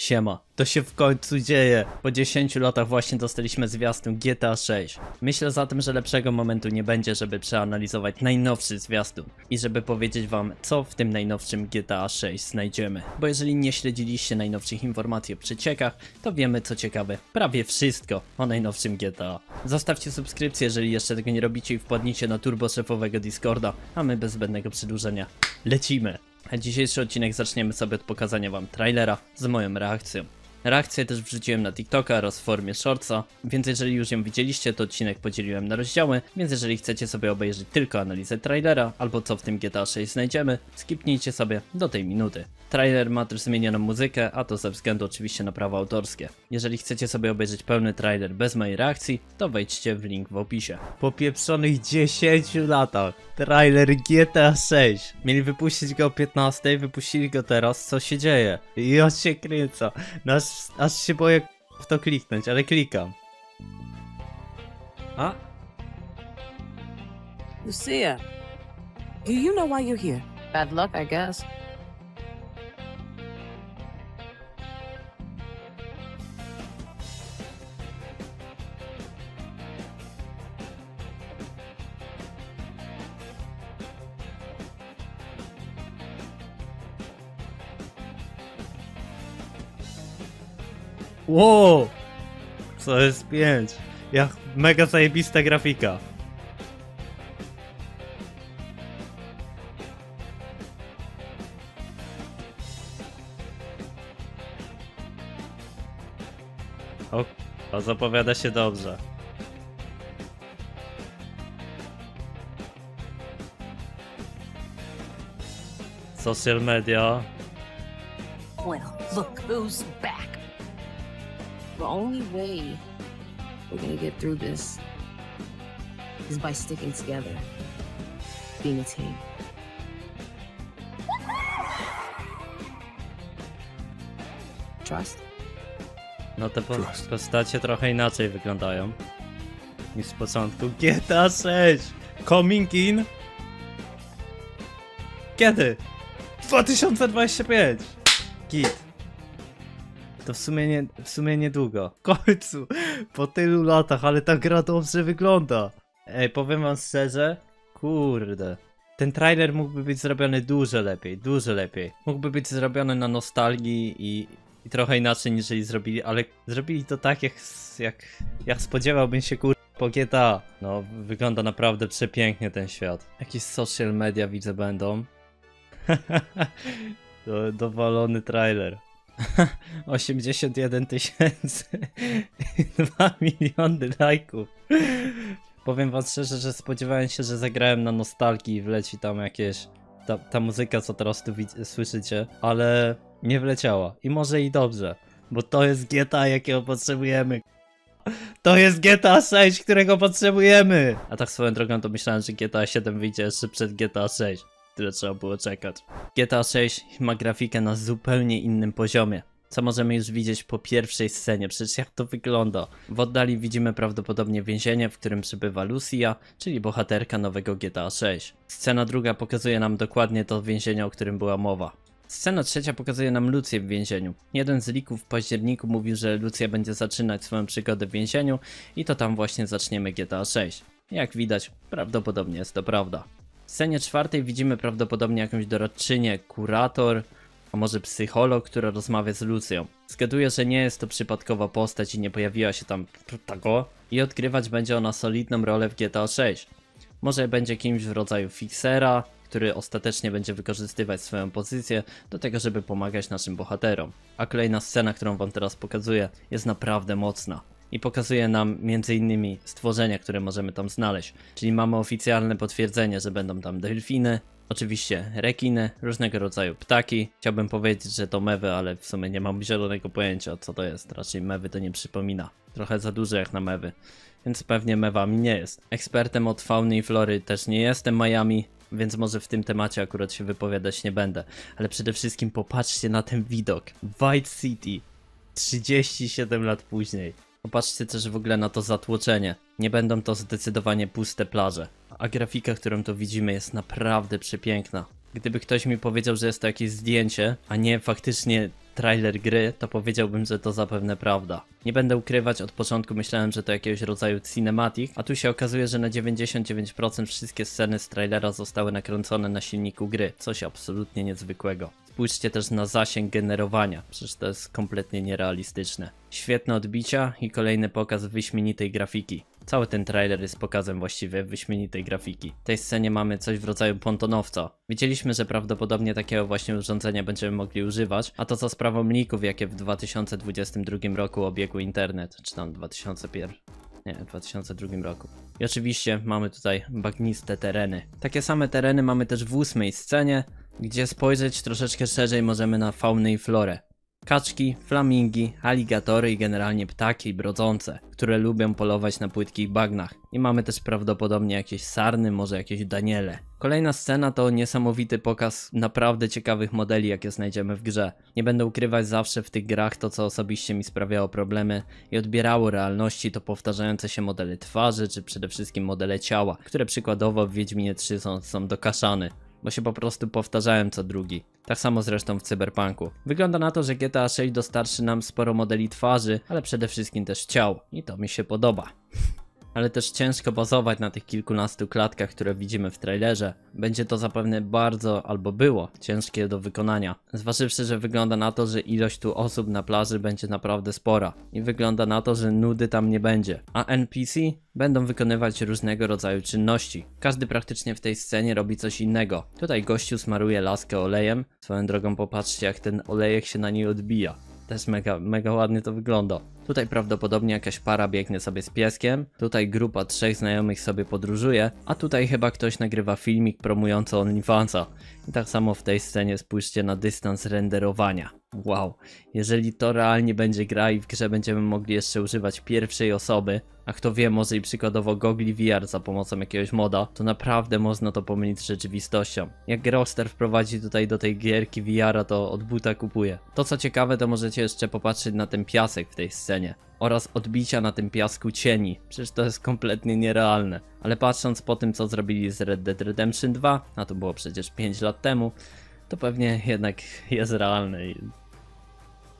Siema, to się w końcu dzieje. Po 10 latach właśnie dostaliśmy zwiastun GTA 6. Myślę zatem, że lepszego momentu nie będzie, żeby przeanalizować najnowszy zwiastun i żeby powiedzieć wam, co w tym najnowszym GTA 6 znajdziemy. Bo jeżeli nie śledziliście najnowszych informacji o przeciekach, to wiemy co ciekawe, prawie wszystko o najnowszym GTA. Zostawcie subskrypcję, jeżeli jeszcze tego nie robicie i wpadnijcie na turbo szefowego Discorda, a my bez zbędnego przedłużenia lecimy. Dzisiejszy odcinek zaczniemy sobie od pokazania wam trailera z moją reakcją. Reakcję też wrzuciłem na TikToka oraz w formie shortsa, więc jeżeli już ją widzieliście, to odcinek podzieliłem na rozdziały, więc jeżeli chcecie sobie obejrzeć tylko analizę trailera, albo co w tym GTA 6 znajdziemy, skipnijcie sobie do tej minuty. Trailer ma też zmienioną muzykę, a to ze względu oczywiście na prawa autorskie. Jeżeli chcecie sobie obejrzeć pełny trailer bez mojej reakcji, to wejdźcie w link w opisie. Po pieprzonych 10 latach, trailer GTA 6. Mieli wypuścić go o 15, wypuścili go teraz, co się dzieje? I on się kręca. No aż, aż się boję w to kliknąć, ale klikam. A? Lucia, do you know why you're here? Bad luck, I guess. Wow! Co jest 5? Jak mega zajebista grafika. O, to zapowiada się dobrze. Social media. Well, look who's back. The only way we're gonna get through this is by sticking together, being a team. Trust? No te po Trust. postacie trochę inaczej wyglądają niż z początku. GTA 6! Coming in? Kiedy? 2025! Git. To w sumie, nie, w sumie niedługo. W końcu, po tylu latach, ale ta gra dobrze wygląda. Ej, powiem wam szczerze, kurde. Ten trailer mógłby być zrobiony dużo lepiej, dużo lepiej. Mógłby być zrobiony na nostalgii i, i trochę inaczej niż zrobili, ale zrobili to tak jak, jak, jak spodziewałbym się kur... po GTA. No, wygląda naprawdę przepięknie ten świat. Jakieś social media widzę będą. Do, dowalony trailer. 81 tysięcy. 2 miliony lajków. Powiem wam szczerze, że spodziewałem się, że zagrałem na nostalgii i wleci tam jakieś. Ta, ta muzyka, co teraz tu słyszycie, ale nie wleciała. I może i dobrze, bo to jest GTA, jakiego potrzebujemy. To jest GTA 6, którego potrzebujemy! A tak swoją drogą to myślałem, że GTA 7 wyjdzie jeszcze przed GTA 6. Tyle trzeba było czekać. GTA 6 ma grafikę na zupełnie innym poziomie. Co możemy już widzieć po pierwszej scenie, przecież jak to wygląda. W oddali widzimy prawdopodobnie więzienie, w którym przebywa Lucia, czyli bohaterka nowego GTA 6. Scena druga pokazuje nam dokładnie to więzienie, o którym była mowa. Scena trzecia pokazuje nam Lucję w więzieniu. Jeden z lików w październiku mówił, że Lucja będzie zaczynać swoją przygodę w więzieniu i to tam właśnie zaczniemy GTA 6. Jak widać, prawdopodobnie jest to prawda. Scenie czwartej widzimy prawdopodobnie jakąś doradczynię, kurator, a może psycholog, która rozmawia z Lucją. Zgaduję, że nie jest to przypadkowa postać i nie pojawiła się tam tako i odgrywać będzie ona solidną rolę w GTA 6. Może będzie kimś w rodzaju fixera, który ostatecznie będzie wykorzystywać swoją pozycję do tego, żeby pomagać naszym bohaterom. A kolejna scena, którą wam teraz pokazuję, jest naprawdę mocna. I pokazuje nam m.in. stworzenia, które możemy tam znaleźć. Czyli mamy oficjalne potwierdzenie, że będą tam delfiny, oczywiście rekiny, różnego rodzaju ptaki. Chciałbym powiedzieć, że to mewy, ale w sumie nie mam zielonego pojęcia co to jest. Raczej mewy to nie przypomina. Trochę za duże jak na mewy więc pewnie mewami nie jest. Ekspertem od fauny i flory też nie jestem Miami, więc może w tym temacie akurat się wypowiadać nie będę. Ale przede wszystkim popatrzcie na ten widok. White City. 37 lat później. Popatrzcie też w ogóle na to zatłoczenie. Nie będą to zdecydowanie puste plaże. A grafika, którą to widzimy jest naprawdę przepiękna. Gdyby ktoś mi powiedział, że jest to jakieś zdjęcie, a nie faktycznie trailer gry, to powiedziałbym, że to zapewne prawda. Nie będę ukrywać, od początku myślałem, że to jakiegoś rodzaju cinematic, a tu się okazuje, że na 99% wszystkie sceny z trailera zostały nakręcone na silniku gry, coś absolutnie niezwykłego. Spójrzcie też na zasięg generowania, przecież to jest kompletnie nierealistyczne. Świetne odbicia i kolejny pokaz wyśmienitej grafiki. Cały ten trailer jest pokazem właściwie wyśmienitej grafiki. W tej scenie mamy coś w rodzaju pontonowca. Wiedzieliśmy, że prawdopodobnie takiego właśnie urządzenia będziemy mogli używać, a to za sprawą lików, jakie w 2022 roku obiegły internet, czy tam 2001. Nie, w 2002 roku. I oczywiście mamy tutaj bagniste tereny. Takie same tereny mamy też w ósmej scenie, gdzie spojrzeć troszeczkę szerzej możemy na faunę i florę. Kaczki, flamingi, aligatory i generalnie ptaki brodzące, które lubią polować na płytkich bagnach. I mamy też prawdopodobnie jakieś sarny, może jakieś daniele. Kolejna scena to niesamowity pokaz naprawdę ciekawych modeli, jakie znajdziemy w grze. Nie będę ukrywać zawsze w tych grach to, co osobiście mi sprawiało problemy i odbierało realności, to powtarzające się modele twarzy, czy przede wszystkim modele ciała, które przykładowo w Wiedźminie 3 są, są dokaszane bo się po prostu powtarzałem co drugi. Tak samo zresztą w Cyberpunku. Wygląda na to, że GTA 6 dostarczy nam sporo modeli twarzy, ale przede wszystkim też ciał i to mi się podoba. Ale też ciężko bazować na tych kilkunastu klatkach, które widzimy w trailerze. Będzie to zapewne bardzo, albo było, ciężkie do wykonania. Zważywszy, że wygląda na to, że ilość tu osób na plaży będzie naprawdę spora. I wygląda na to, że nudy tam nie będzie. A NPC będą wykonywać różnego rodzaju czynności. Każdy praktycznie w tej scenie robi coś innego. Tutaj gościu smaruje laskę olejem. Swoją drogą popatrzcie jak ten olejek się na niej odbija. Też mega, mega ładnie to wygląda. Tutaj prawdopodobnie jakaś para biegnie sobie z pieskiem, tutaj grupa trzech znajomych sobie podróżuje, a tutaj chyba ktoś nagrywa filmik promujący OnlyFansa. I tak samo w tej scenie spójrzcie na dystans renderowania. Wow, jeżeli to realnie będzie gra i w grze będziemy mogli jeszcze używać pierwszej osoby, a kto wie, może i przykładowo gogli VR za pomocą jakiegoś moda, to naprawdę można to pomylić z rzeczywistością. Jak Rockstar wprowadzi tutaj do tej gierki VR-a, to od buta kupuje. To co ciekawe, to możecie jeszcze popatrzeć na ten piasek w tej scenie oraz odbicia na tym piasku cieni. Przecież to jest kompletnie nierealne. Ale patrząc po tym, co zrobili z Red Dead Redemption 2, a to było przecież 5 lat temu, to pewnie jednak jest realne i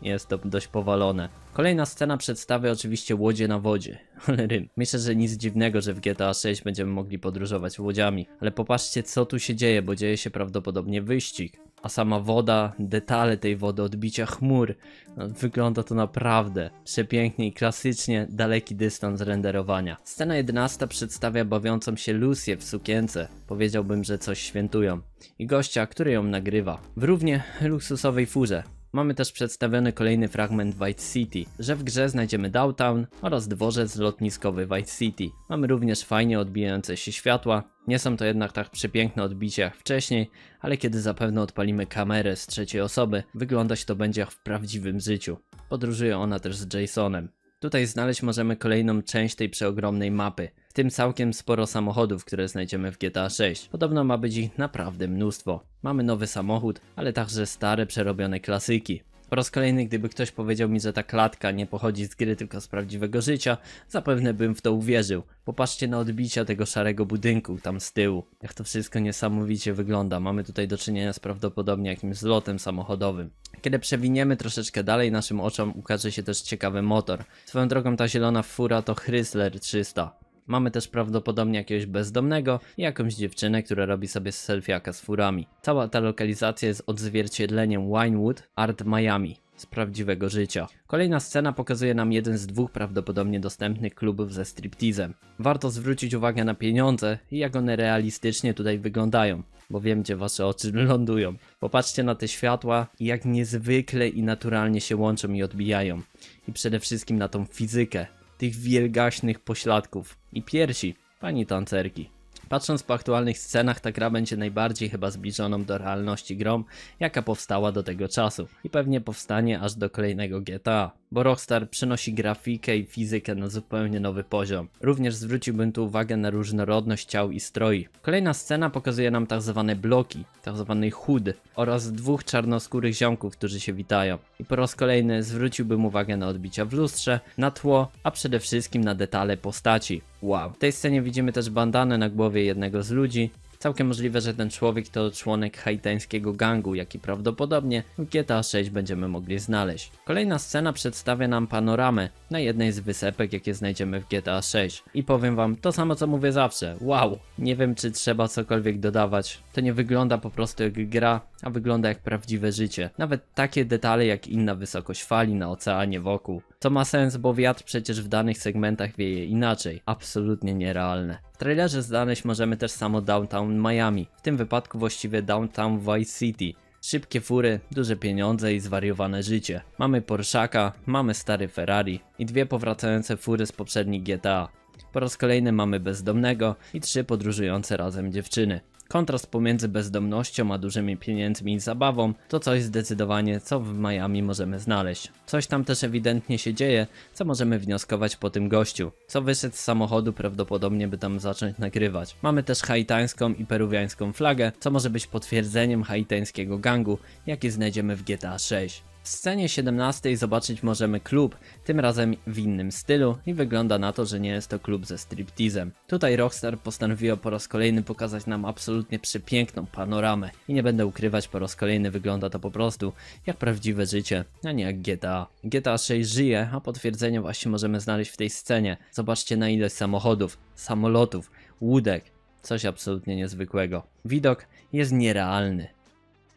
jest to dość powalone. Kolejna scena przedstawia oczywiście łodzie na wodzie. Ale rym. Myślę, że nic dziwnego, że w GTA 6 będziemy mogli podróżować łodziami. Ale popatrzcie co tu się dzieje, bo dzieje się prawdopodobnie wyścig. A sama woda, detale tej wody, odbicia chmur, no, wygląda to naprawdę przepięknie i klasycznie daleki dystans renderowania. Scena 11 przedstawia bawiącą się Lucyę w sukience. Powiedziałbym, że coś świętują. I gościa, który ją nagrywa. W równie luksusowej furze. Mamy też przedstawiony kolejny fragment Vice City, że w grze znajdziemy downtown oraz dworzec lotniskowy Vice City. Mamy również fajnie odbijające się światła, nie są to jednak tak przepiękne odbicia jak wcześniej, ale kiedy zapewne odpalimy kamerę z trzeciej osoby, wyglądać to będzie jak w prawdziwym życiu. Podróżuje ona też z Jasonem. Tutaj znaleźć możemy kolejną część tej przeogromnej mapy, w tym całkiem sporo samochodów, które znajdziemy w GTA 6. Podobno ma być ich naprawdę mnóstwo. Mamy nowy samochód, ale także stare, przerobione klasyki. Po raz kolejny, gdyby ktoś powiedział mi, że ta klatka nie pochodzi z gry, tylko z prawdziwego życia, zapewne bym w to uwierzył. Popatrzcie na odbicia tego szarego budynku tam z tyłu. Jak to wszystko niesamowicie wygląda. Mamy tutaj do czynienia z prawdopodobnie jakimś zlotem samochodowym. Kiedy przewiniemy troszeczkę dalej, naszym oczom ukaże się też ciekawy motor. Swoją drogą ta zielona fura to Chrysler 300. Mamy też prawdopodobnie jakiegoś bezdomnego i jakąś dziewczynę, która robi sobie selfiaka z furami. Cała ta lokalizacja jest odzwierciedleniem Winewood Art Miami z prawdziwego życia. Kolejna scena pokazuje nam jeden z dwóch prawdopodobnie dostępnych klubów ze striptizem. Warto zwrócić uwagę na pieniądze i jak one realistycznie tutaj wyglądają, bo wiem gdzie wasze oczy lądują. Popatrzcie na te światła i jak niezwykle i naturalnie się łączą i odbijają. I przede wszystkim na tą fizykę, tych wielgaśnych pośladków i piersi pani tancerki. Patrząc po aktualnych scenach, ta gra będzie najbardziej chyba zbliżoną do realności grą, jaka powstała do tego czasu i pewnie powstanie aż do kolejnego GTA bo Rockstar przynosi grafikę i fizykę na zupełnie nowy poziom. Również zwróciłbym tu uwagę na różnorodność ciał i stroi. Kolejna scena pokazuje nam tak zwane bloki, tak zwany HUD oraz dwóch czarnoskórych ziomków, którzy się witają. I po raz kolejny zwróciłbym uwagę na odbicia w lustrze, na tło, a przede wszystkim na detale postaci. Wow. W tej scenie widzimy też bandanę na głowie jednego z ludzi, Całkiem możliwe, że ten człowiek to członek haitańskiego gangu, jaki prawdopodobnie w GTA 6 będziemy mogli znaleźć. Kolejna scena przedstawia nam panoramę na jednej z wysepek, jakie znajdziemy w GTA 6. I powiem wam to samo co mówię zawsze. Wow! Nie wiem czy trzeba cokolwiek dodawać. To nie wygląda po prostu jak gra, a wygląda jak prawdziwe życie. Nawet takie detale jak inna wysokość fali na oceanie wokół. To ma sens, bo wiatr przecież w danych segmentach wieje inaczej. Absolutnie nierealne. W trailerze znaleźć możemy też samo Downtown Miami, w tym wypadku właściwie Downtown Vice City. Szybkie fury, duże pieniądze i zwariowane życie. Mamy Porszaka, mamy stary Ferrari i dwie powracające fury z poprzednich GTA. Po raz kolejny mamy bezdomnego i trzy podróżujące razem dziewczyny. Kontrast pomiędzy bezdomnością a dużymi pieniędzmi i zabawą to coś zdecydowanie, co w Miami możemy znaleźć. Coś tam też ewidentnie się dzieje, co możemy wnioskować po tym gościu. Co wyszedł z samochodu prawdopodobnie by tam zacząć nagrywać. Mamy też haitańską i peruwiańską flagę, co może być potwierdzeniem haitańskiego gangu, jaki znajdziemy w GTA 6. W scenie 17 zobaczyć możemy klub, tym razem w innym stylu i wygląda na to, że nie jest to klub ze striptizem. Tutaj Rockstar postanowiło po raz kolejny pokazać nam absolutnie przepiękną panoramę i nie będę ukrywać, po raz kolejny wygląda to po prostu jak prawdziwe życie, a nie jak GTA. GTA 6 żyje, a potwierdzenie właśnie możemy znaleźć w tej scenie. Zobaczcie na ilość samochodów, samolotów, łódek, coś absolutnie niezwykłego. Widok jest nierealny.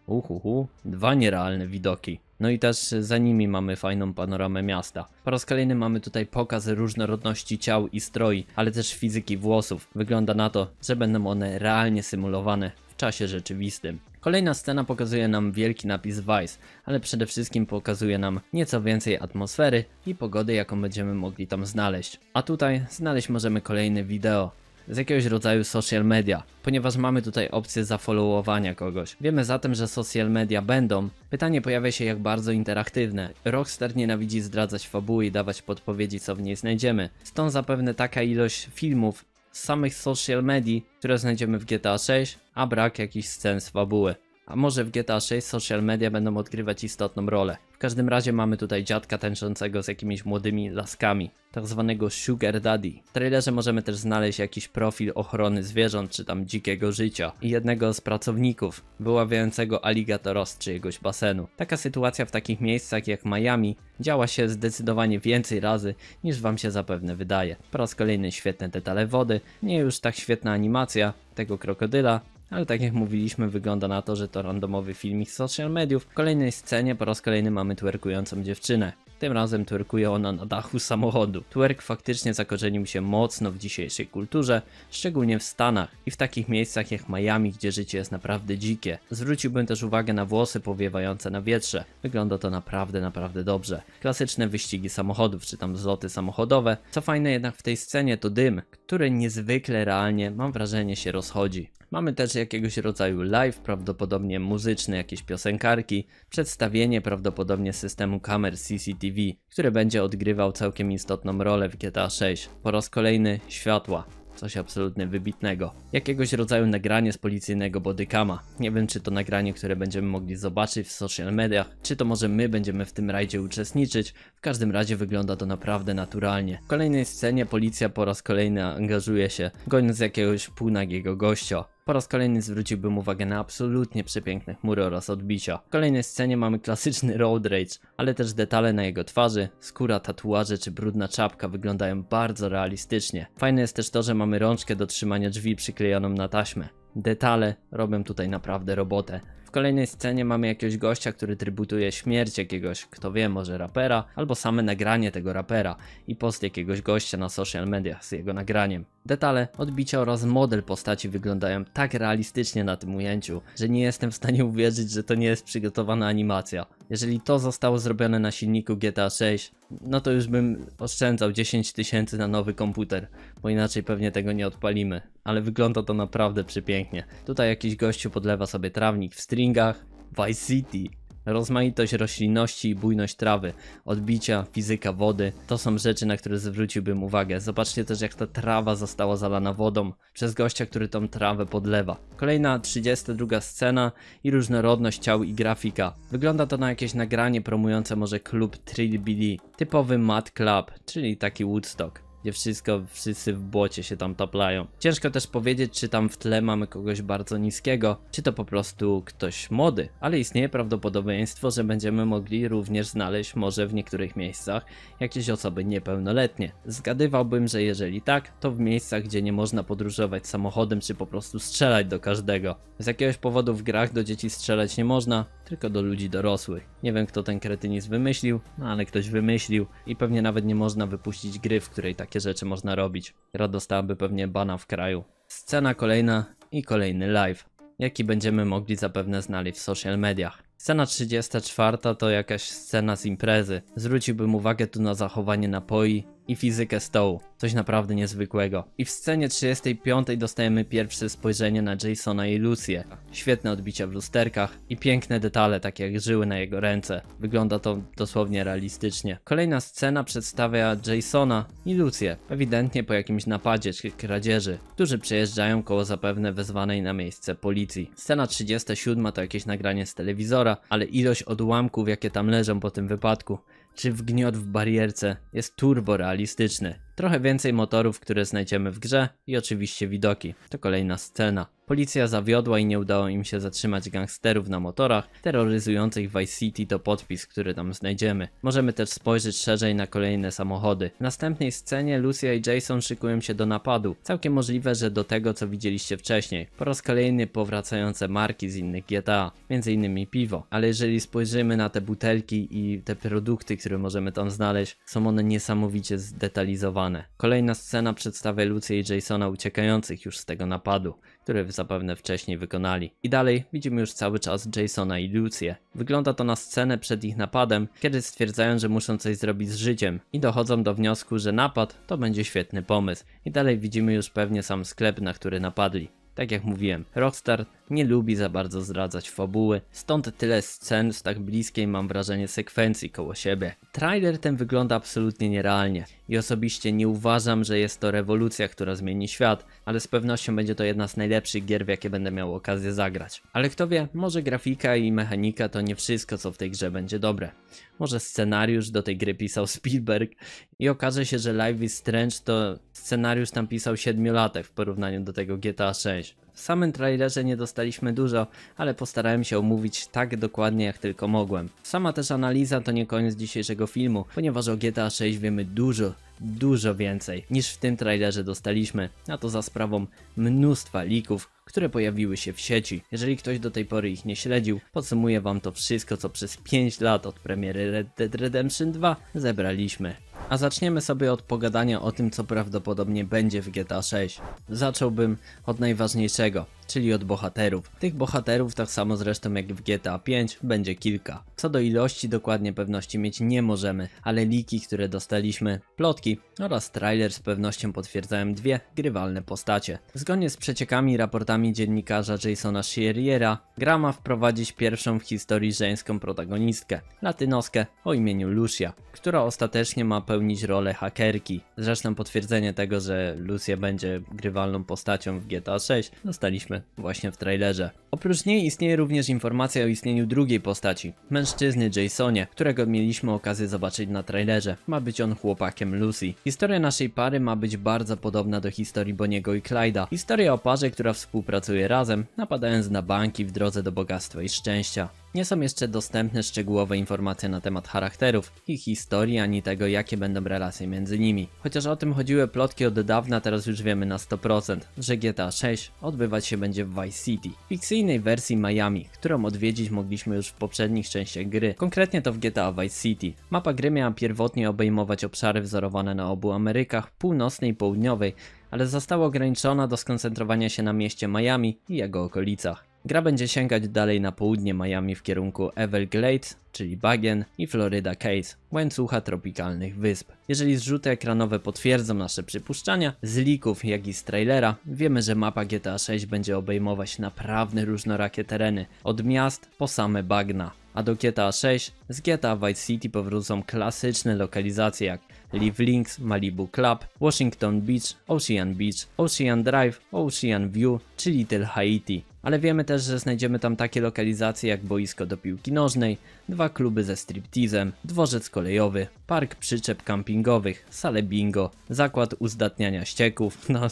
Uhuhu, dwa nierealne widoki. No i też za nimi mamy fajną panoramę miasta. Po raz kolejny mamy tutaj pokaz różnorodności ciał i stroi, ale też fizyki włosów. Wygląda na to, że będą one realnie symulowane w czasie rzeczywistym. Kolejna scena pokazuje nam wielki napis Vice, ale przede wszystkim pokazuje nam nieco więcej atmosfery i pogody, jaką będziemy mogli tam znaleźć. A tutaj znaleźć możemy kolejne wideo, z jakiegoś rodzaju social media, ponieważ mamy tutaj opcję zafollowowania kogoś. Wiemy zatem, że social media będą. Pytanie pojawia się jak bardzo interaktywne. Rockstar nienawidzi zdradzać fabuły i dawać podpowiedzi co w niej znajdziemy. Stąd zapewne taka ilość filmów z samych social medii, które znajdziemy w GTA 6, a brak jakichś scen z fabuły. A może w GTA 6 social media będą odgrywać istotną rolę. W każdym razie mamy tutaj dziadka tańczącego z jakimiś młodymi laskami, tak zwanego sugar daddy. W trailerze możemy też znaleźć jakiś profil ochrony zwierząt czy tam dzikiego życia i jednego z pracowników wyławiającego aligatora z czyjegoś basenu. Taka sytuacja w takich miejscach jak Miami działa się zdecydowanie więcej razy niż wam się zapewne wydaje. Po raz kolejny świetne detale wody, nie już tak świetna animacja tego krokodyla, ale tak jak mówiliśmy, wygląda na to, że to randomowy filmik z social mediów. W kolejnej scenie po raz kolejny mamy twerkującą dziewczynę. Tym razem twerkuje ona na dachu samochodu. Twerk faktycznie zakorzenił się mocno w dzisiejszej kulturze, szczególnie w Stanach i w takich miejscach jak Miami, gdzie życie jest naprawdę dzikie. Zwróciłbym też uwagę na włosy powiewające na wietrze. Wygląda to naprawdę, naprawdę dobrze. Klasyczne wyścigi samochodów, czy tam zloty samochodowe. Co fajne jednak w tej scenie to dym, który niezwykle realnie, mam wrażenie, się rozchodzi. Mamy też jakiegoś rodzaju live, prawdopodobnie muzyczny, jakieś piosenkarki, przedstawienie prawdopodobnie systemu kamer CCTV, który będzie odgrywał całkiem istotną rolę w GTA 6. Po raz kolejny światła. Coś absolutnie wybitnego. Jakiegoś rodzaju nagranie z policyjnego bodykama. Nie wiem, czy to nagranie, które będziemy mogli zobaczyć w social mediach, czy to może my będziemy w tym rajdzie uczestniczyć. W każdym razie wygląda to naprawdę naturalnie. W kolejnej scenie policja po raz kolejny angażuje się, goniąc jakiegoś półnagiego gościa. Po raz kolejny zwróciłbym uwagę na absolutnie przepiękne chmury oraz odbicia. W kolejnej scenie mamy klasyczny road rage, ale też detale na jego twarzy, skóra, tatuaże czy brudna czapka wyglądają bardzo realistycznie. Fajne jest też to, że mamy rączkę do trzymania drzwi przyklejoną na taśmę. Detale robią tutaj naprawdę robotę. Kolejnej scenie mamy jakiegoś gościa, który trybutuje śmierć jakiegoś, kto wie, może rapera, albo same nagranie tego rapera i post jakiegoś gościa na social mediach z jego nagraniem. Detale, odbicia oraz model postaci wyglądają tak realistycznie na tym ujęciu, że nie jestem w stanie uwierzyć, że to nie jest przygotowana animacja. Jeżeli to zostało zrobione na silniku GTA 6, no to już bym oszczędzał 10 tysięcy na nowy komputer, bo inaczej pewnie tego nie odpalimy. Ale wygląda to naprawdę przepięknie. Tutaj jakiś gościu podlewa sobie trawnik w stringach. Vice City. Rozmaitość roślinności i bujność trawy, odbicia, fizyka wody to są rzeczy, na które zwróciłbym uwagę. Zobaczcie też, jak ta trawa została zalana wodą przez gościa, który tą trawę podlewa. Kolejna 32 scena i różnorodność ciał i grafika. Wygląda to na jakieś nagranie promujące może klub Trill BD, typowy Mad Club, czyli taki Woodstock. Gdzie wszystko, wszyscy w błocie się tam taplają. Ciężko też powiedzieć, czy tam w tle mamy kogoś bardzo niskiego, czy to po prostu ktoś młody, ale istnieje prawdopodobieństwo, że będziemy mogli również znaleźć może w niektórych miejscach jakieś osoby niepełnoletnie. Zgadywałbym, że jeżeli tak, to w miejscach, gdzie nie można podróżować samochodem, czy po prostu strzelać do każdego. Z jakiegoś powodu w grach do dzieci strzelać nie można, tylko do ludzi dorosłych. Nie wiem kto ten kretynizm wymyślił, no ale ktoś wymyślił i pewnie nawet nie można wypuścić gry, w której takie rzeczy można robić. Gra dostałaby pewnie bana w kraju. Scena kolejna i kolejny live, jaki będziemy mogli zapewne znaleźć w social mediach. Scena 34 to jakaś scena z imprezy. Zwróciłbym uwagę tu na zachowanie napoi i fizykę stołu. Coś naprawdę niezwykłego. I w scenie 35 dostajemy pierwsze spojrzenie na Jasona i Lucję. Świetne odbicia w lusterkach i piękne detale, takie jak żyły na jego ręce. Wygląda to dosłownie realistycznie. Kolejna scena przedstawia Jasona i Lucję, ewidentnie po jakimś napadzie czy kradzieży, którzy przejeżdżają koło zapewne wezwanej na miejsce policji. Scena 37 to jakieś nagranie z telewizora, ale ilość odłamków jakie tam leżą po tym wypadku czy wgniot w barierce jest turbo realistyczny. Trochę więcej motorów, które znajdziemy w grze i oczywiście widoki. To kolejna scena. Policja zawiodła i nie udało im się zatrzymać gangsterów na motorach terroryzujących Vice City to podpis, który tam znajdziemy. Możemy też spojrzeć szerzej na kolejne samochody. W następnej scenie Lucia i Jason szykują się do napadu. Całkiem możliwe, że do tego co widzieliście wcześniej. Po raz kolejny powracające marki z innych GTA, m.in. piwo. Ale jeżeli spojrzymy na te butelki i te produkty, które możemy tam znaleźć, są one niesamowicie zdetalizowane. Kolejna scena przedstawia Lucy i Jasona uciekających już z tego napadu który zapewne wcześniej wykonali. I dalej widzimy już cały czas Jasona i Lucię. Wygląda to na scenę przed ich napadem, kiedy stwierdzają, że muszą coś zrobić z życiem i dochodzą do wniosku, że napad to będzie świetny pomysł. I dalej widzimy już pewnie sam sklep, na który napadli. Tak jak mówiłem, Rockstar nie lubi za bardzo zdradzać fabuły, stąd tyle scen z tak bliskiej mam wrażenie sekwencji koło siebie. Trailer ten wygląda absolutnie nierealnie i osobiście nie uważam, że jest to rewolucja, która zmieni świat, ale z pewnością będzie to jedna z najlepszych gier, w jakie będę miał okazję zagrać. Ale kto wie, może grafika i mechanika to nie wszystko, co w tej grze będzie dobre. Może scenariusz do tej gry pisał Spielberg i okaże się, że Live is Strange to scenariusz tam pisał 7 latek w porównaniu do tego GTA 6. W samym trailerze nie dostaliśmy dużo, ale postarałem się omówić tak dokładnie jak tylko mogłem. Sama też analiza to nie koniec dzisiejszego filmu, ponieważ o GTA 6 wiemy dużo, dużo więcej niż w tym trailerze dostaliśmy, a to za sprawą mnóstwa lików, które pojawiły się w sieci. Jeżeli ktoś do tej pory ich nie śledził, podsumuję wam to wszystko, co przez 5 lat od premiery Red Dead Redemption 2 zebraliśmy. A zaczniemy sobie od pogadania o tym, co prawdopodobnie będzie w GTA 6. Zacząłbym od najważniejszego, czyli od bohaterów. Tych bohaterów, tak samo zresztą jak w GTA 5, będzie kilka. Co do ilości dokładnie pewności mieć nie możemy, ale liki, które dostaliśmy, plotki oraz trailer z pewnością potwierdzają dwie grywalne postacie. Zgodnie z przeciekami raportami dziennikarza Jasona Sherriera, gra ma wprowadzić pierwszą w historii żeńską protagonistkę, latynoskę o imieniu Lucia, która ostatecznie ma pełnić rolę hakerki. Zresztą potwierdzenie tego, że Lucia będzie grywalną postacią w GTA 6 dostaliśmy właśnie w trailerze. Oprócz niej istnieje również informacja o istnieniu drugiej postaci, mężczyzny Jasonie, którego mieliśmy okazję zobaczyć na trailerze. Ma być on chłopakiem Lucy. Historia naszej pary ma być bardzo podobna do historii Boniego i Clyda. Historia o parze, która współpracuje razem, napadając na banki w drodze do bogactwa i szczęścia. Nie są jeszcze dostępne szczegółowe informacje na temat charakterów, ich historii, ani tego jakie będą relacje między nimi. Chociaż o tym chodziły plotki od dawna, teraz już wiemy na 100%, że GTA 6 odbywać się będzie w Vice City, fikcyjnej wersji Miami, którą odwiedzić mogliśmy już w poprzednich częściach gry, konkretnie to w GTA Vice City. Mapa gry miała pierwotnie obejmować obszary wzorowane na obu Amerykach, północnej i południowej, ale została ograniczona do skoncentrowania się na mieście Miami i jego okolicach. Gra będzie sięgać dalej na południe Miami w kierunku Everglades, czyli bagien i Florida Keys, łańcucha tropikalnych wysp. Jeżeli zrzuty ekranowe potwierdzą nasze przypuszczenia, z lików jak i z trailera, wiemy, że mapa GTA 6 będzie obejmować naprawdę różnorakie tereny, od miast po same bagna. A do GTA 6 z GTA Vice City powrócą klasyczne lokalizacje jak Live Links, Malibu Club, Washington Beach, Ocean Beach, Ocean Drive, Ocean View czy Little Haiti. Ale wiemy też, że znajdziemy tam takie lokalizacje jak boisko do piłki nożnej, dwa kluby ze striptizem, dworzec kolejowy, park przyczep kampingowych, salę bingo, zakład uzdatniania ścieków, no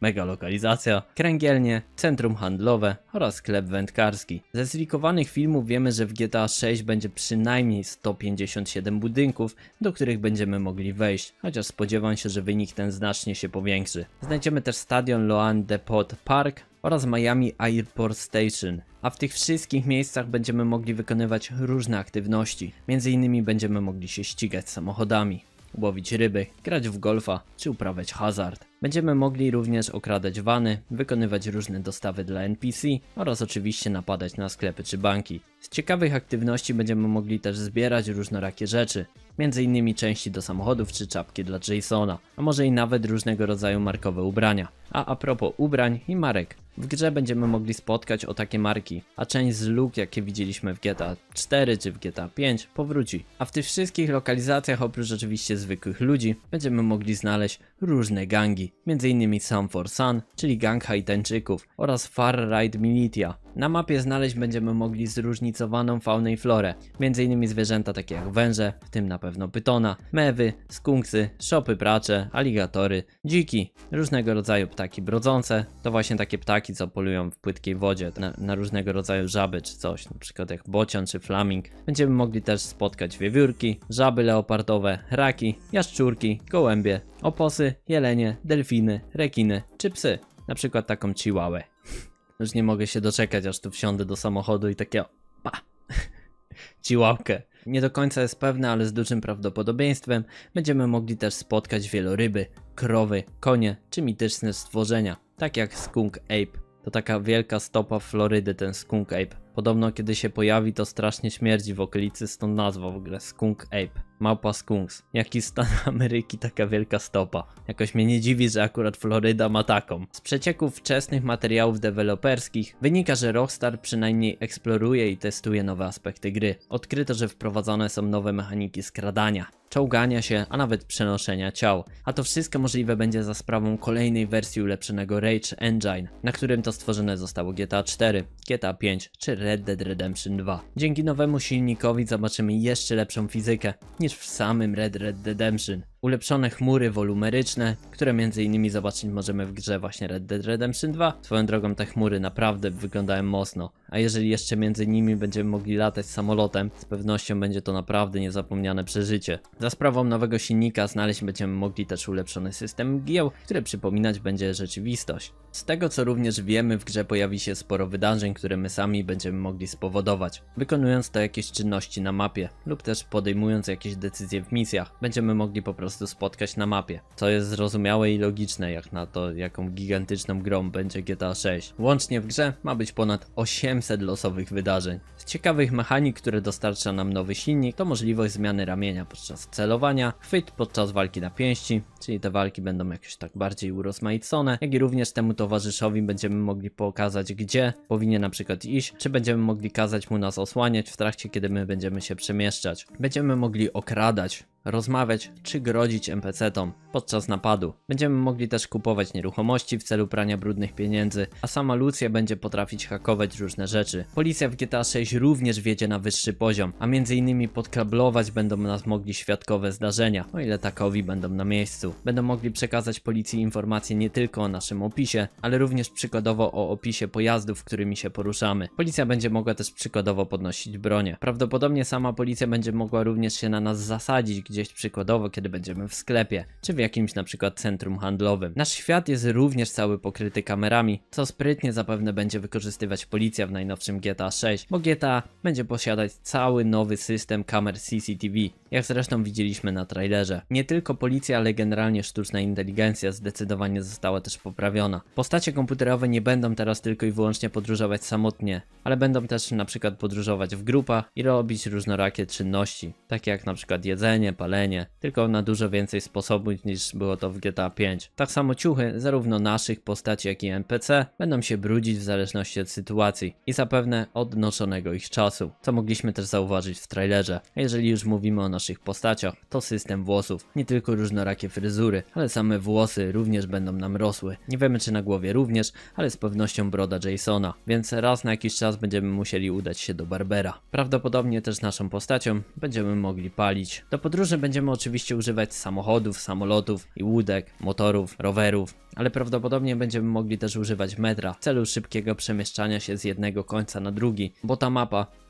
mega lokalizacja, kręgielnie, centrum handlowe oraz sklep wędkarski. Ze zlikowanych filmów wiemy, że w GTA 6 będzie przynajmniej 157 budynków, do których będziemy mogli wejść, chociaż spodziewam się, że wynik ten znacznie się powiększy. Znajdziemy też stadion Loan Depot Park oraz Miami Airport Station. A w tych wszystkich miejscach będziemy mogli wykonywać różne aktywności. Między innymi będziemy mogli się ścigać samochodami, łowić ryby, grać w golfa czy uprawiać hazard. Będziemy mogli również okradać wany, wykonywać różne dostawy dla NPC oraz oczywiście napadać na sklepy czy banki. Z ciekawych aktywności będziemy mogli też zbierać różnorakie rzeczy, innymi części do samochodów czy czapki dla Jasona, a może i nawet różnego rodzaju markowe ubrania. A a propos ubrań i marek, w grze będziemy mogli spotkać o takie marki, a część z luk jakie widzieliśmy w GTA 4 czy w GTA 5 powróci. A w tych wszystkich lokalizacjach oprócz oczywiście zwykłych ludzi będziemy mogli znaleźć różne gangi, m.in. Sun for Sun, czyli gang Haitańczyków oraz Far Right Militia. Na mapie znaleźć będziemy mogli zróżnicowaną faunę i florę, m.in. zwierzęta takie jak węże, w tym na pewno pytona, mewy, skunksy, szopy pracze, aligatory, dziki, różnego rodzaju ptaki brodzące, to właśnie takie ptaki co polują w płytkiej wodzie na, na różnego rodzaju żaby czy coś, przykład jak bocian czy flaming. Będziemy mogli też spotkać wiewiórki, żaby leopardowe, raki, jaszczurki, gołębie, oposy, jelenie, delfiny, rekiny czy psy, przykład taką chihuahua. Już nie mogę się doczekać, aż tu wsiądę do samochodu i takie pa, ciłałkę. Nie do końca jest pewne, ale z dużym prawdopodobieństwem będziemy mogli też spotkać wieloryby, krowy, konie czy mityczne stworzenia, tak jak Skunk Ape. To taka wielka stopa Florydy, ten Skunk Ape. Podobno kiedy się pojawi, to strasznie śmierdzi w okolicy, stąd nazwa w ogóle Skunk Ape. Małpa Skunks. Jaki stan Ameryki, taka wielka stopa. Jakoś mnie nie dziwi, że akurat Floryda ma taką. Z przecieków wczesnych materiałów deweloperskich wynika, że Rockstar przynajmniej eksploruje i testuje nowe aspekty gry. Odkryto, że wprowadzone są nowe mechaniki skradania, czołgania się, a nawet przenoszenia ciał. A to wszystko możliwe będzie za sprawą kolejnej wersji ulepszonego Rage Engine, na którym to stworzone zostało GTA 4, GTA 5 czy Red Dead Redemption 2. Dzięki nowemu silnikowi zobaczymy jeszcze lepszą fizykę niż w samym Red Red Redemption. Ulepszone chmury wolumeryczne, które między innymi zobaczyć możemy w grze właśnie Red Dead Redemption 2. Swoją drogą te chmury naprawdę wyglądają mocno, a jeżeli jeszcze między nimi będziemy mogli latać samolotem, z pewnością będzie to naprawdę niezapomniane przeżycie. Za sprawą nowego silnika znaleźć będziemy mogli też ulepszony system mgieł, który przypominać będzie rzeczywistość. Z tego co również wiemy, w grze pojawi się sporo wydarzeń, które my sami będziemy mogli spowodować, wykonując to jakieś czynności na mapie lub też podejmując jakieś decyzje w misjach. Będziemy mogli po prostu spotkać na mapie, co jest zrozumiałe i logiczne jak na to, jaką gigantyczną grą będzie GTA 6. Łącznie w grze ma być ponad 800 losowych wydarzeń. Z ciekawych mechanik, które dostarcza nam nowy silnik, to możliwość zmiany ramienia podczas celowania, chwyt podczas walki na pięści, czyli te walki będą jakieś tak bardziej urozmaicone, jak i również temu towarzyszowi będziemy mogli pokazać, gdzie powinien na przykład iść, czy będziemy mogli kazać mu nas osłaniać w trakcie, kiedy my będziemy się przemieszczać. Będziemy mogli okradać rozmawiać czy grodzić NPC-tom podczas napadu. Będziemy mogli też kupować nieruchomości w celu prania brudnych pieniędzy, a sama Lucja będzie potrafić hakować różne rzeczy. Policja w GTA 6 również wiedzie na wyższy poziom, a między innymi podkablować będą nas mogli świadkowe zdarzenia, o ile takowi będą na miejscu. Będą mogli przekazać policji informacje nie tylko o naszym opisie, ale również przykładowo o opisie pojazdów, którymi się poruszamy. Policja będzie mogła też przykładowo podnosić bronię. Prawdopodobnie sama policja będzie mogła również się na nas zasadzić, gdzieś przykładowo, kiedy będziemy w sklepie, czy w jakimś na przykład centrum handlowym. Nasz świat jest również cały pokryty kamerami, co sprytnie zapewne będzie wykorzystywać policja w najnowszym GTA 6, bo GTA będzie posiadać cały nowy system kamer CCTV, jak zresztą widzieliśmy na trailerze. Nie tylko policja, ale generalnie sztuczna inteligencja zdecydowanie została też poprawiona. Postacie komputerowe nie będą teraz tylko i wyłącznie podróżować samotnie, ale będą też na przykład podróżować w grupach i robić różnorakie czynności, takie jak na przykład jedzenie, palenie, tylko na dużo więcej sposobów niż było to w GTA 5. Tak samo ciuchy, zarówno naszych postaci, jak i NPC, będą się brudzić w zależności od sytuacji i zapewne od ich czasu, co mogliśmy też zauważyć w trailerze. A jeżeli już mówimy o naszych postaciach, to system włosów. Nie tylko różnorakie fryzury, ale same włosy również będą nam rosły. Nie wiemy czy na głowie również, ale z pewnością broda Jasona, więc raz na jakiś czas będziemy musieli udać się do Barbera. Prawdopodobnie też naszą postacią będziemy mogli palić. Do podróży będziemy oczywiście używać samochodów, samolotów i łódek, motorów, rowerów, ale prawdopodobnie będziemy mogli też używać metra w celu szybkiego przemieszczania się z jednego końca na drugi, bo ta mapa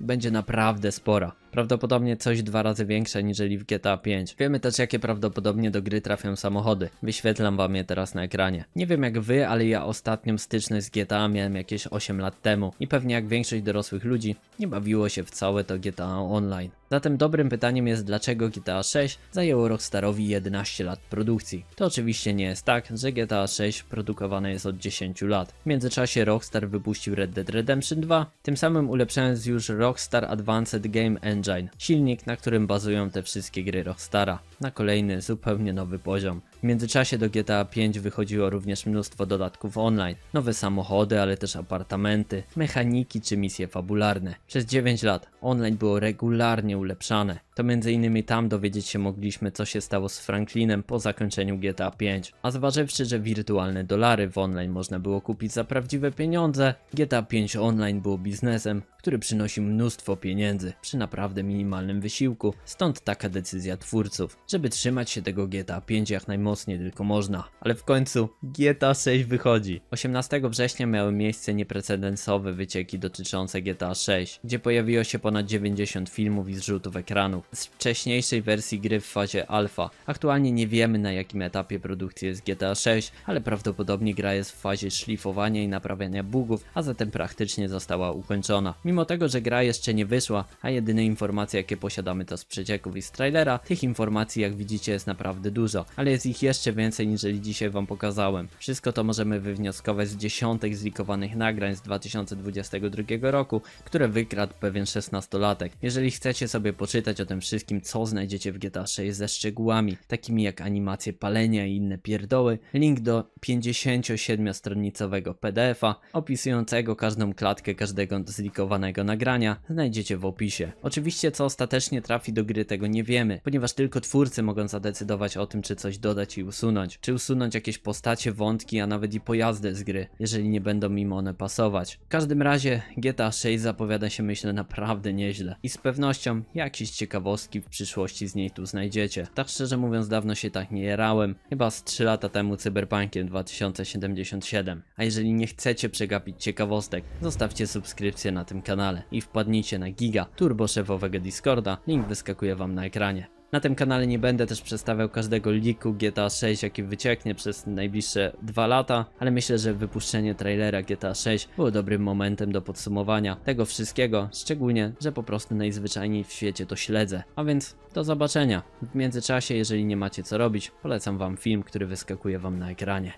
będzie naprawdę spora. Prawdopodobnie coś dwa razy większa niżeli w GTA 5. Wiemy też jakie prawdopodobnie do gry trafią samochody. Wyświetlam wam je teraz na ekranie. Nie wiem jak wy, ale ja ostatnią styczność z GTA miałem jakieś 8 lat temu i pewnie jak większość dorosłych ludzi nie bawiło się w całe to GTA Online. Zatem dobrym pytaniem jest dlaczego GTA 6 zajęło Rockstarowi 11 lat produkcji. To oczywiście nie jest tak, że GTA 6 produkowane jest od 10 lat. W międzyczasie Rockstar wypuścił Red Dead Redemption 2, tym samym ulepszając już Rockstar Advanced Game Engine, silnik na którym bazują te wszystkie gry Rockstara, na kolejny zupełnie nowy poziom. W międzyczasie do GTA 5 wychodziło również mnóstwo dodatków online, nowe samochody, ale też apartamenty, mechaniki czy misje fabularne. Przez 9 lat online było regularnie ulepszane. To m.in. tam dowiedzieć się mogliśmy co się stało z Franklinem po zakończeniu GTA 5. A zważywszy, że wirtualne dolary w online można było kupić za prawdziwe pieniądze, GTA 5 online było biznesem, który przynosi mnóstwo pieniędzy przy naprawdę minimalnym wysiłku. Stąd taka decyzja twórców, żeby trzymać się tego GTA 5 jak najmocniej tylko można. Ale w końcu GTA 6 wychodzi. 18 września miały miejsce nieprecedensowe wycieki dotyczące GTA 6, gdzie pojawiło się ponad 90 filmów i zrzutów ekranów z wcześniejszej wersji gry w fazie alfa. Aktualnie nie wiemy na jakim etapie produkcji jest GTA 6, ale prawdopodobnie gra jest w fazie szlifowania i naprawiania bugów, a zatem praktycznie została ukończona. Mimo tego, że gra jeszcze nie wyszła, a jedyne informacje jakie posiadamy to z przecieków i z trailera, tych informacji jak widzicie jest naprawdę dużo, ale jest ich jeszcze więcej niżeli dzisiaj wam pokazałem. Wszystko to możemy wywnioskować z dziesiątek zlikowanych nagrań z 2022 roku, które wykradł pewien 16-latek. Jeżeli chcecie sobie poczytać o tym wszystkim, co znajdziecie w GTA 6 ze szczegółami, takimi jak animacje palenia i inne pierdoły, link do 57-stronicowego PDF-a opisującego każdą klatkę każdego zlikowanego nagrania znajdziecie w opisie. Oczywiście co ostatecznie trafi do gry tego nie wiemy, ponieważ tylko twórcy mogą zadecydować o tym, czy coś dodać i usunąć, czy usunąć jakieś postacie, wątki, a nawet i pojazdy z gry, jeżeli nie będą im one pasować. W każdym razie GTA 6 zapowiada się myślę naprawdę nieźle i z pewnością jakieś ciekawostki w przyszłości z niej tu znajdziecie. Tak szczerze mówiąc dawno się tak nie jarałem, chyba z 3 lata temu Cyberpunkiem 2077. A jeżeli nie chcecie przegapić ciekawostek, zostawcie subskrypcję na tym kanale i wpadnijcie na giga turboszefowego Discorda, link wyskakuje wam na ekranie. Na tym kanale nie będę też przedstawiał każdego liku GTA 6 jaki wycieknie przez najbliższe 2 lata, ale myślę, że wypuszczenie trailera GTA 6 było dobrym momentem do podsumowania tego wszystkiego, szczególnie, że po prostu najzwyczajniej w świecie to śledzę. A więc do zobaczenia. W międzyczasie, jeżeli nie macie co robić, polecam wam film, który wyskakuje wam na ekranie.